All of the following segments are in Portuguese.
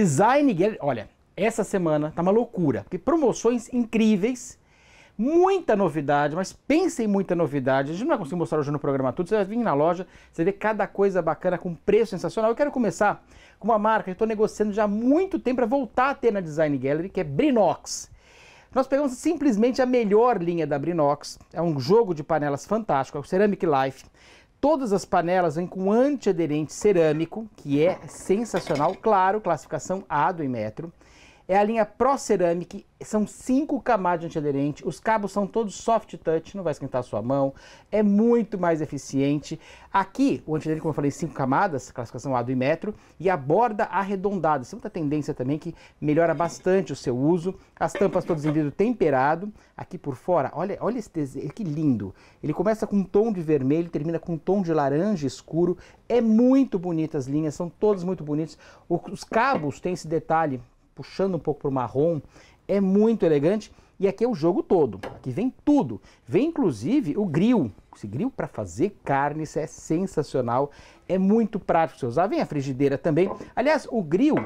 Design Gallery, olha, essa semana tá uma loucura, porque promoções incríveis, muita novidade, mas pense em muita novidade. A gente não vai conseguir mostrar hoje no programa tudo, você vai vir na loja, você vê cada coisa bacana com preço sensacional. Eu quero começar com uma marca que eu estou negociando já há muito tempo para voltar a ter na Design Gallery, que é Brinox. Nós pegamos simplesmente a melhor linha da Brinox, é um jogo de panelas fantástico, é o Ceramic Life. Todas as panelas vêm com antiaderente cerâmico, que é sensacional, claro, classificação A do Inmetro. É a linha Pro Ceramic, são cinco camadas de antiaderente, os cabos são todos soft touch, não vai esquentar a sua mão, é muito mais eficiente. Aqui, o antiaderente, como eu falei, cinco camadas, classificação A do Imetro, e a borda arredondada, isso é muita tendência também que melhora bastante o seu uso. As tampas todas em vidro temperado, aqui por fora, olha, olha esse desenho, que lindo. Ele começa com um tom de vermelho, termina com um tom de laranja escuro, é muito bonita as linhas, são todas muito bonitas. Os cabos têm esse detalhe puxando um pouco para o marrom, é muito elegante. E aqui é o jogo todo, aqui vem tudo. Vem inclusive o grill. Esse grill para fazer carne, isso é sensacional, é muito prático você usar. Vem a frigideira também. Aliás, o grill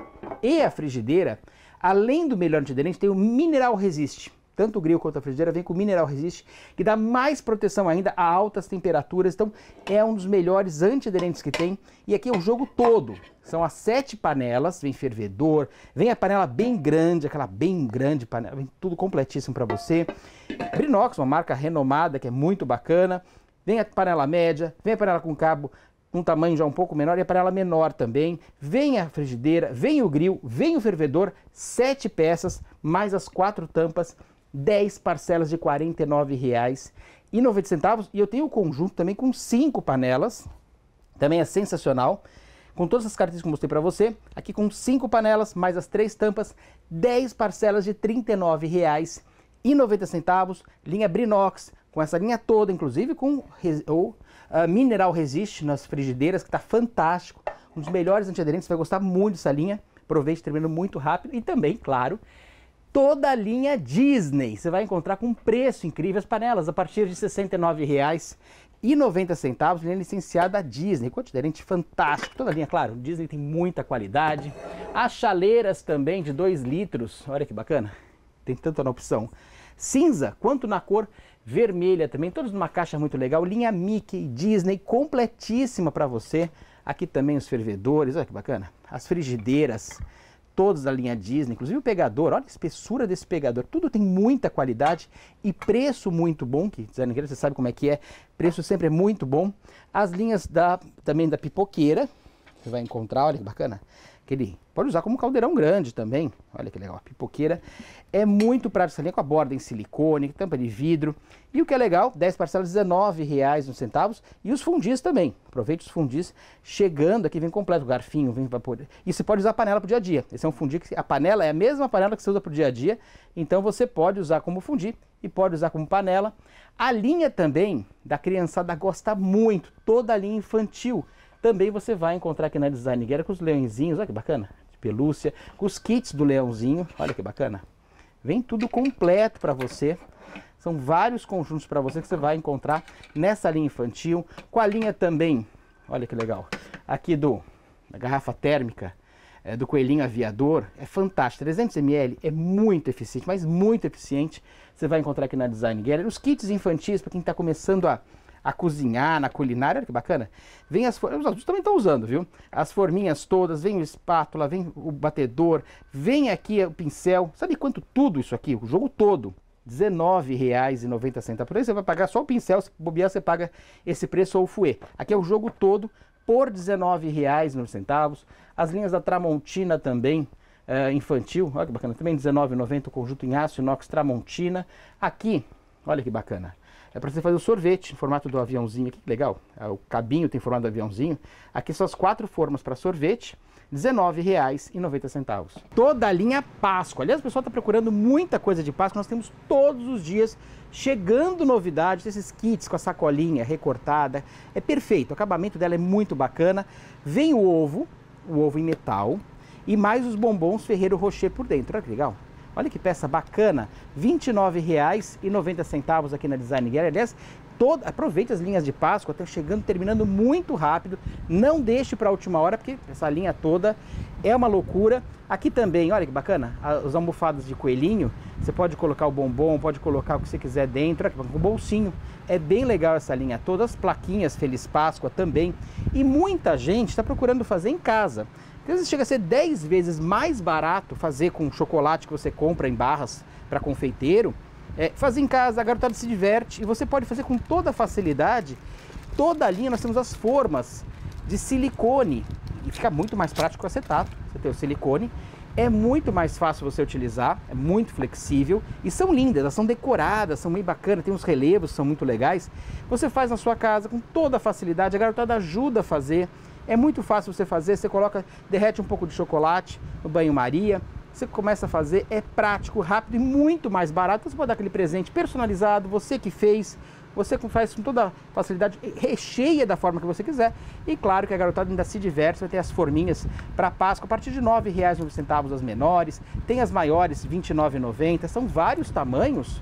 e a frigideira, além do melhor antiaderente, tem o Mineral Resist tanto o grill quanto a frigideira vem com mineral resist, que dá mais proteção ainda a altas temperaturas. Então é um dos melhores antiaderentes que tem. E aqui é o jogo todo. São as sete panelas, vem fervedor, vem a panela bem grande, aquela bem grande panela, vem tudo completíssimo para você. Brinox, uma marca renomada que é muito bacana. Vem a panela média, vem a panela com cabo um tamanho já um pouco menor e a panela menor também. Vem a frigideira, vem o grill, vem o fervedor, sete peças, mais as quatro tampas 10 parcelas de R$ 49,90. E eu tenho o conjunto também com cinco panelas, também é sensacional. Com todas as características que eu mostrei para você, aqui com cinco panelas, mais as três tampas, 10 parcelas de R$ 39,90. Linha Brinox, com essa linha toda, inclusive com o uh, Mineral Resist nas frigideiras, que está fantástico. Um dos melhores antiaderentes, você vai gostar muito dessa linha. Aproveite, terminando muito rápido. E também, claro, toda a linha Disney. Você vai encontrar com um preço incrível as panelas a partir de R$ 69,90, linha licenciada Disney, com aderente fantástico. Toda a linha, claro, Disney tem muita qualidade. As chaleiras também de 2 litros, olha que bacana, tem tanto na opção cinza quanto na cor vermelha também, todos numa caixa muito legal. Linha Mickey, Disney, completíssima para você. Aqui também os fervedores, olha que bacana. As frigideiras, todos da linha Disney, inclusive o pegador, olha a espessura desse pegador, tudo tem muita qualidade e preço muito bom, que design você sabe como é que é, preço sempre é muito bom. As linhas da, também da pipoqueira, você vai encontrar, olha que bacana, que ele pode usar como caldeirão grande também. Olha que legal, a pipoqueira é muito prática essa linha com a borda em silicone, tampa de vidro. E o que é legal, 10 parcelas R$19,00 e os fundis também. Aproveite os fundis chegando aqui, vem completo, garfinho, vem vapor. E você pode usar a panela para o dia a dia. Esse é um fundi que a panela é a mesma panela que você usa para o dia a dia, então você pode usar como fundi e pode usar como panela. A linha também da criançada gosta muito, toda a linha infantil também você vai encontrar aqui na Design Guerra com os leõezinhos, olha que bacana, de pelúcia, com os kits do leãozinho, olha que bacana. Vem tudo completo para você. São vários conjuntos para você que você vai encontrar nessa linha infantil, com a linha também, olha que legal, aqui do da garrafa térmica, é, do coelhinho aviador, é fantástico, 300 ml, é muito eficiente, mas muito eficiente. Você vai encontrar aqui na Design Gallery. Os kits infantis, para quem está começando a a cozinhar, na culinária, olha que bacana. Vem as os adultos também estão usando, viu? As forminhas todas, vem o espátula, vem o batedor, vem aqui o pincel. Sabe quanto tudo isso aqui? O jogo todo. R$19,90 por aí. Você vai pagar só o pincel, se bobear, você paga esse preço ou o fouet. Aqui é o jogo todo por R$19,90. As linhas da Tramontina também, uh, infantil, olha que bacana, também R$19,90 o conjunto em aço inox Tramontina. Aqui, olha que bacana, é para você fazer o sorvete em formato do aviãozinho que legal. É, o cabinho tem formato do aviãozinho. Aqui são as quatro formas para sorvete. R$19,90. Toda a linha Páscoa. Aliás, o pessoal está procurando muita coisa de Páscoa. Nós temos todos os dias chegando novidades, esses kits com a sacolinha recortada. É perfeito, o acabamento dela é muito bacana. Vem o ovo, o ovo em metal, e mais os bombons Ferreiro Rocher por dentro. Olha que legal. Olha que peça bacana, R$ 29,90 aqui na Design Gallery. Aliás, todo, aproveite as linhas de Páscoa, estão chegando, terminando muito rápido. Não deixe para a última hora, porque essa linha toda é uma loucura. Aqui também, olha que bacana, os almofados de coelhinho. Você pode colocar o bombom, pode colocar o que você quiser dentro, aqui, o bolsinho. É bem legal essa linha toda, as plaquinhas Feliz Páscoa também. E muita gente está procurando fazer em casa. Às vezes chega a ser 10 vezes mais barato fazer com chocolate que você compra em barras para confeiteiro é, fazer em casa, a garotada se diverte e você pode fazer com toda facilidade. Toda a linha nós temos as formas de silicone e fica muito mais prático o acetato. Você tem o silicone, é muito mais fácil você utilizar, é muito flexível e são lindas, elas são decoradas, são bem bacanas, tem uns relevos, são muito legais. Você faz na sua casa com toda facilidade, a garotada ajuda a fazer. É muito fácil você fazer, você coloca, derrete um pouco de chocolate no banho-maria, você começa a fazer, é prático, rápido e muito mais barato. Você pode dar aquele presente personalizado, você que fez, você faz com toda facilidade, recheia da forma que você quiser. E claro que a garotada ainda se diverte, vai ter as forminhas para Páscoa a partir de R$ 9,09 as menores, tem as maiores R$ 29,90, são vários tamanhos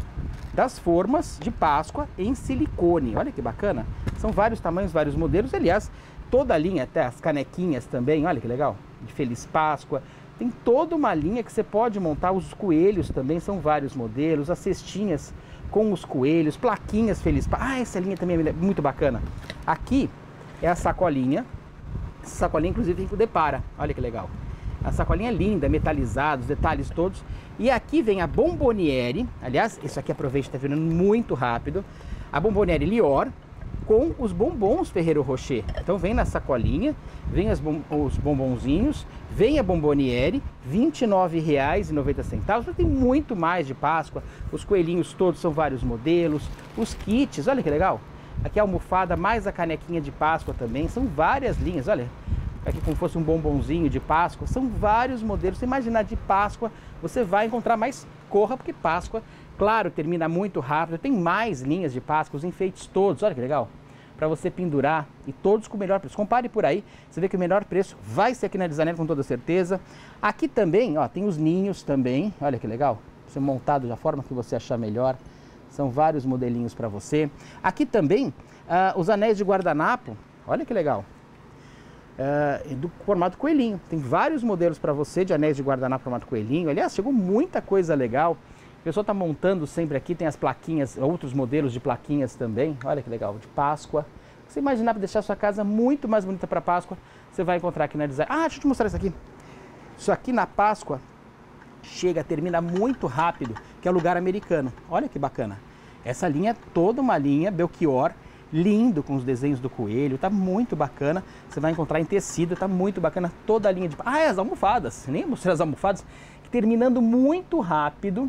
das formas de Páscoa em silicone. Olha que bacana. São vários tamanhos, vários modelos. Aliás, toda a linha, até as canequinhas também, olha que legal. De Feliz Páscoa, tem toda uma linha que você pode montar, os coelhos também, são vários modelos, as cestinhas com os coelhos, plaquinhas felizes. Ah, essa linha também é muito bacana. Aqui é a sacolinha, essa sacolinha inclusive tem com depara, olha que legal. A sacolinha é linda, metalizada, os detalhes todos. E aqui vem a Bomboniere, aliás, isso aqui aproveita, está virando muito rápido. A Bomboniere Lior, com os bombons Ferreiro Rocher. Então vem na sacolinha, vem bom, os bombonzinhos, vem a bomboniere, R$ 29,90. Tem muito mais de Páscoa. Os coelhinhos todos são vários modelos. Os kits, olha que legal. Aqui a almofada mais a canequinha de Páscoa também. São várias linhas, olha. Aqui como fosse um bombonzinho de Páscoa. São vários modelos. Você imaginar de Páscoa, você vai encontrar mais corra, porque Páscoa Claro, termina muito rápido, tem mais linhas de Páscoa, os enfeites todos, olha que legal. Para você pendurar e todos com o melhor preço. Compare por aí, você vê que o melhor preço vai ser aqui na Designer com toda certeza. Aqui também, ó, tem os ninhos também, olha que legal. Você montado da forma que você achar melhor. São vários modelinhos para você. Aqui também, uh, os anéis de guardanapo, olha que legal. Uh, do formato coelhinho. Tem vários modelos para você de anéis de guardanapo formato coelhinho. Aliás, chegou muita coisa legal. O pessoal está montando sempre aqui, tem as plaquinhas, outros modelos de plaquinhas também. Olha que legal, de Páscoa. Você imaginar para deixar sua casa muito mais bonita para Páscoa, você vai encontrar aqui na Design. Ah, deixa eu te mostrar isso aqui. Isso aqui na Páscoa chega, termina muito rápido, que é o lugar americano. Olha que bacana. Essa linha é toda uma linha Belchior, lindo com os desenhos do coelho, tá muito bacana. Você vai encontrar em tecido, tá muito bacana toda a linha de. Ah, é as almofadas. Nem mostrei as almofadas, terminando muito rápido,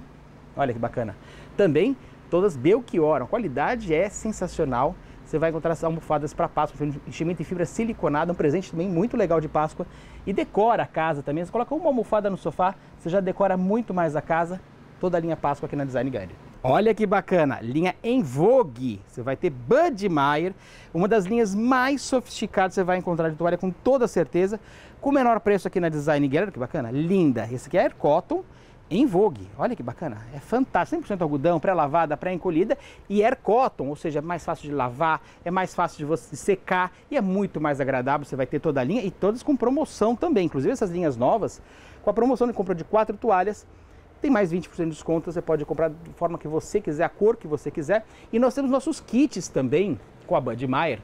Olha que bacana. Também todas Belchior, a qualidade é sensacional. Você vai encontrar essas almofadas para Páscoa, enchimento de fibra siliconada, um presente também muito legal de Páscoa. E decora a casa também. Você coloca uma almofada no sofá, você já decora muito mais a casa. Toda a linha Páscoa aqui na Design Guide. Olha que bacana, linha em Vogue. Você vai ter Bud Meyer, uma das linhas mais sofisticadas você vai encontrar de toalha com toda certeza, com menor preço aqui na Design Guide. que bacana, linda. Esse aqui é Air Cotton em Vogue. Olha que bacana, é fantástico, 100% algodão, pré-lavada, pré-encolhida e air cotton, ou seja, é mais fácil de lavar, é mais fácil de você secar e é muito mais agradável, você vai ter toda a linha e todas com promoção também, inclusive essas linhas novas, com a promoção de compra de quatro toalhas, tem mais 20% de desconto, você pode comprar de forma que você quiser, a cor que você quiser. E nós temos nossos kits também com a Bud Meyer,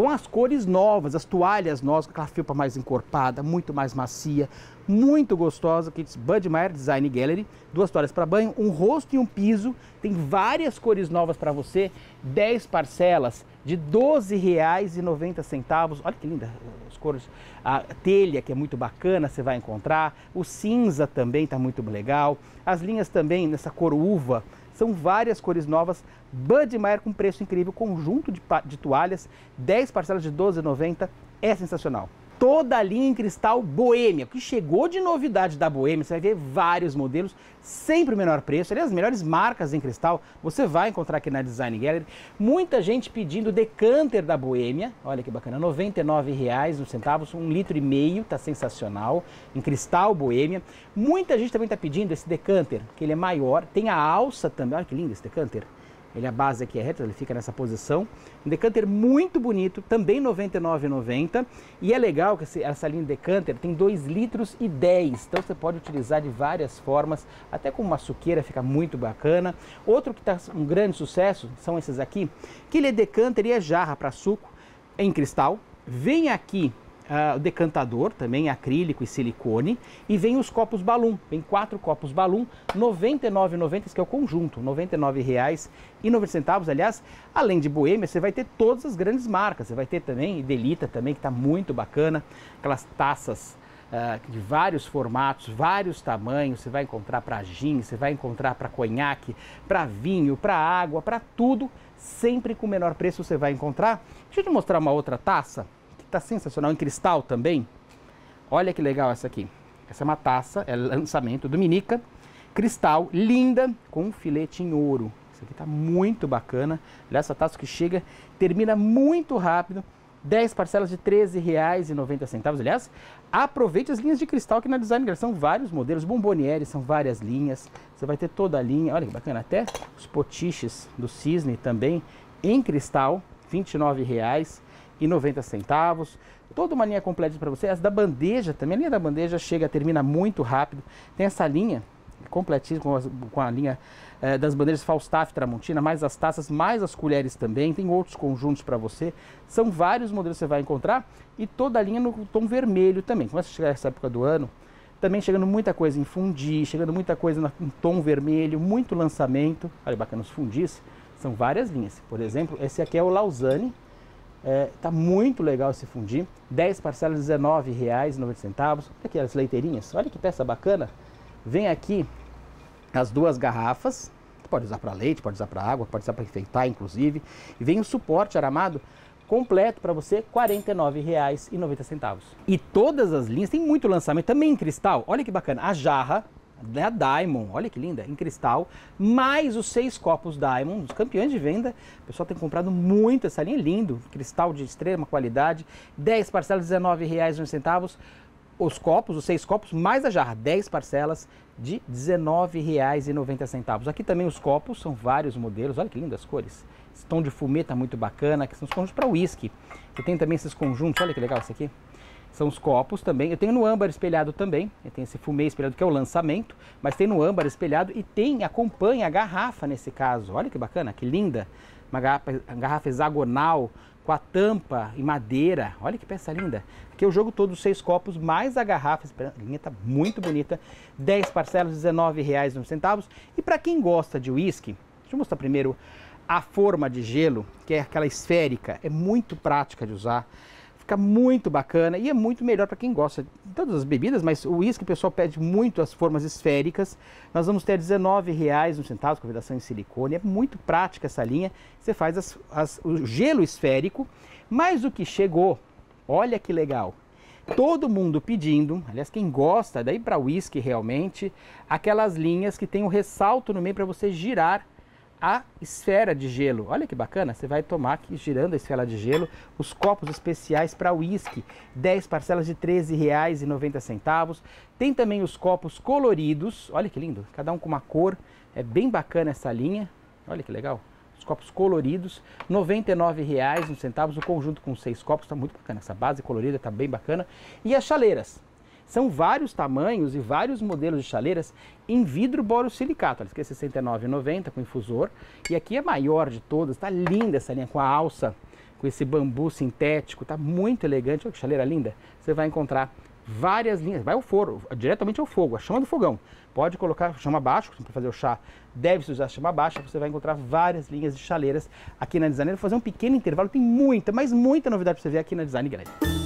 com as cores novas, as toalhas novas, com aquela felpa mais encorpada, muito mais macia, muito gostosa, kits Bud Meyer Design Gallery, duas toalhas para banho, um rosto e um piso, tem várias cores novas para você, 10 parcelas de R$ 12,90. Olha que linda as cores. A telha, que é muito bacana, você vai encontrar. O cinza também está muito legal. As linhas também nessa cor uva, são várias cores novas. Bud Meyer com preço incrível, conjunto de, de toalhas, 10 parcelas de R$ 12,90. É sensacional. Toda a linha em cristal Boêmia. O que chegou de novidade da Boêmia, você vai ver vários modelos, sempre o menor preço. Aliás, as melhores marcas em cristal você vai encontrar aqui na Design Gallery. Muita gente pedindo decanter da Boêmia. Olha que bacana, R$ 99,00 centavos, um litro e meio, tá sensacional. Em cristal Boêmia. Muita gente também está pedindo esse decanter, que ele é maior. Tem a alça também. Olha que lindo esse decanter. Ele a base aqui é reta, ele fica nessa posição. Um decanter muito bonito, também R$ 99,90. E é legal que essa linha de decanter tem 2 litros e 10. Então você pode utilizar de várias formas, até com uma suqueira fica muito bacana. Outro que está um grande sucesso são esses aqui, que ele é decanter e é jarra para suco em cristal. Vem aqui uh, o decantador, também acrílico e silicone, e vem os copos balum, vem quatro copos balum, R$ 99,90, que é o conjunto, R$ 99,90. Aliás, além de Boêmia, você vai ter todas as grandes marcas, você vai ter também Delita também, que está muito bacana, aquelas taças Uh, de vários formatos, vários tamanhos. Você vai encontrar para gin, você vai encontrar para conhaque, para vinho, para água, para tudo. Sempre com o menor preço você vai encontrar. Deixa eu te mostrar uma outra taça Tá sensacional, em cristal também. Olha que legal essa aqui. Essa é uma taça, é lançamento Dominica, cristal, linda, com um filete em ouro. Isso aqui tá muito bacana. Olha essa taça que chega, termina muito rápido. 10 parcelas de R$ 13,90. Aliás, aproveite as linhas de cristal aqui na Design São vários modelos, bomboniere, são várias linhas. Você vai ter toda a linha. Olha que bacana, até os potiches do Cisne também em cristal, R$ 29,00 e 90 centavos. Toda uma linha completa para você. As da bandeja também, a linha da bandeja chega, termina muito rápido. Tem essa linha completíssima com, com a linha eh, das bandeiras Falstaff Tramontina, mais as taças, mais as colheres também. Tem outros conjuntos para você. São vários modelos que você vai encontrar e toda a linha no tom vermelho também. Começa a chegar essa época do ano, também chegando muita coisa em fundi, chegando muita coisa em tom vermelho, muito lançamento. Olha, bacana os fundis. São várias linhas. Por exemplo, esse aqui é o Lausanne é, tá muito legal esse fundir. 10 parcelas de R$19,90. Olha aqui as leiteirinhas. Olha que peça bacana. Vem aqui as duas garrafas. Pode usar para leite, pode usar para água, pode usar para enfeitar, inclusive. E vem o suporte aramado completo para você, R$ 49,90. E todas as linhas, tem muito lançamento, também em cristal. Olha que bacana. A jarra, da Diamond, olha que linda, em cristal, mais os seis copos Diamond, os campeões de venda. O pessoal tem comprado muito essa linha, lindo, cristal de extrema qualidade, 10 parcelas de R$19,01. Os copos, os seis copos, mais a jarra, 10 parcelas de R$19,90. Aqui também os copos, são vários modelos, olha que lindas cores. Esse tom de fumê tá muito bacana, que são os conjuntos para whisky. Você tem também esses conjuntos, olha que legal esse aqui são os copos também. Eu tenho no âmbar espelhado também. Eu tenho esse fumê espelhado que é o lançamento, mas tem no âmbar espelhado e tem, acompanha a garrafa nesse caso. Olha que bacana, que linda. Uma garrafa, uma garrafa hexagonal com a tampa em madeira. Olha que peça linda. Aqui o jogo todo, seis copos, mais a garrafa. A linha tá muito bonita. 10 parcelas, R$19,09. E para quem gosta de uísque, deixa eu mostrar primeiro a forma de gelo, que é aquela esférica. É muito prática de usar. Fica muito bacana e é muito melhor para quem gosta de todas as bebidas, mas o uísque o pessoal pede muito as formas esféricas. Nós vamos ter R$19,00 com vedação em silicone. É muito prática essa linha. Você faz as, as, o gelo esférico, mas o que chegou, olha que legal. Todo mundo pedindo, aliás, quem gosta, daí para uísque realmente, aquelas linhas que tem o um ressalto no meio para você girar a esfera de gelo. Olha que bacana, você vai tomar aqui, girando a esfera de gelo, os copos especiais para uísque, 10 parcelas de R$ 13,90. Tem também os copos coloridos, olha que lindo, cada um com uma cor, é bem bacana essa linha, olha que legal. Os copos coloridos, R$ 99,00, o conjunto com seis copos, está muito bacana, essa base colorida está bem bacana. E as chaleiras, são vários tamanhos e vários modelos de chaleiras em vidro borosilicato. Essa aqui é 69,90 com infusor. E aqui é a maior de todas. Está linda essa linha com a alça, com esse bambu sintético. Está muito elegante. Olha que chaleira linda. Você vai encontrar várias linhas. Vai ao forno, diretamente ao fogo, a chama do fogão. Pode colocar chama baixa, para fazer o chá deve-se usar chama baixa. Você vai encontrar várias linhas de chaleiras aqui na Design. Vou fazer um pequeno intervalo. Tem muita, mas muita novidade para você ver aqui na Design Grande.